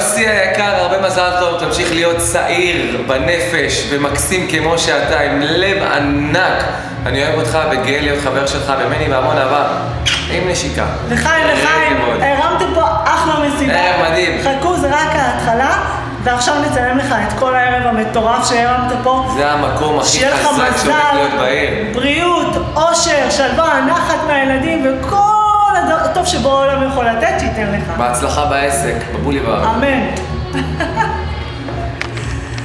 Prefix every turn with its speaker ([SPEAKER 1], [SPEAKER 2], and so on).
[SPEAKER 1] 66!
[SPEAKER 2] יוסי היקר, הרבה מזל טוב, תמשיך להיות צעיר בנפש ומקסים כמו שאתה, עם לב ענק. אני אוהב אותך וגאה להיות חבר שלך, ממני בהמון אהבה. עם נשיקה.
[SPEAKER 1] לחיים, לחיים. הרמתם פה אחלה מסיבה.
[SPEAKER 2] ערב מדהים.
[SPEAKER 1] חכו, זה רק ההתחלה, ועכשיו נצלם לך את כל הערב המטורף שהרמת פה.
[SPEAKER 2] זה המקום הכי
[SPEAKER 1] שיהיה לך
[SPEAKER 2] חזק שהולך
[SPEAKER 1] מזל,
[SPEAKER 2] להיות בעיר.
[SPEAKER 1] בריאות, אושר, שלווה, נחת מהילדים, וכל שבו העולם יכול לתת, שייתן לך.
[SPEAKER 2] בהצלחה בעסק, בבולי בר.
[SPEAKER 1] אמן.